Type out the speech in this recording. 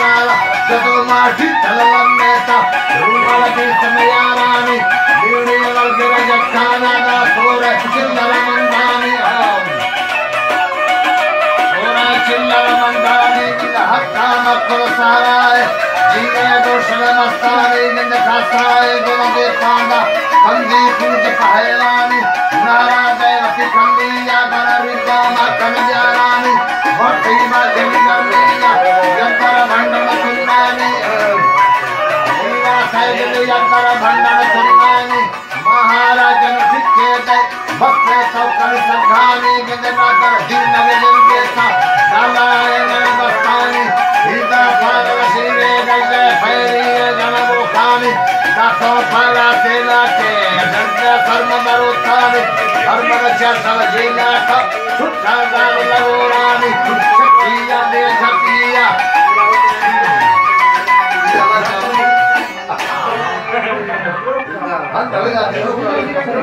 చతుర్మాషి తలలమ్మేత రూపలకి సమయారాని వీడియవల్గిర జక్షానాద సూర చిల్లర మందాని సూర చిల్లర మందాని నిన్న హక్కామ కులసారాయ జీవే దోషణ మస్తాని నిన్న కాసాయ గుణగే పాండ కంది పూజ పహలాని నారాదేవతి కందియ గణ విద్వామ కనజారాని భక్తి महाराजन सिखेत भक्त सौकल श्रद्धानी गजनाकर हिरण विजयता नारायण दस्तानी हृदय सागर श्रीरे गज भैरी जन गोखानी दसो फला तेला के धर्म धर्म मरुतानी धर्म रक्षा सब जीना का सुखा गावन Bắt đầu.